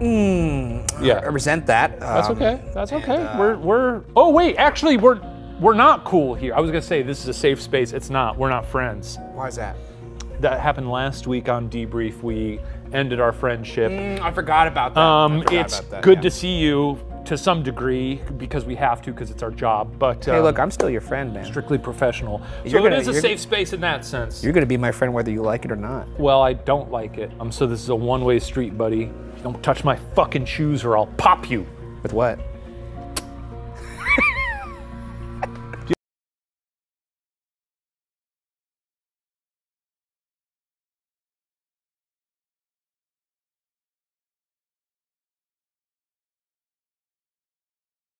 Mm, Yeah. I resent that. That's Um, okay. That's okay. uh, we're we're. Oh wait, actually we're we're not cool here. I was gonna say this is a safe space. It's not. We're not friends. Why is that? That happened last week on debrief. We ended our friendship. Mm, I forgot about that. Um, forgot it's about that, good yeah. to see you to some degree because we have to because it's our job. But Hey, um, look, I'm still your friend, man. strictly professional. You're so gonna- it is a safe space in that sense. You're gonna be my friend whether you like it or not. Well, I don't like it. Um, so this is a one-way street, buddy. Don't touch my fucking shoes or I'll pop you. With what?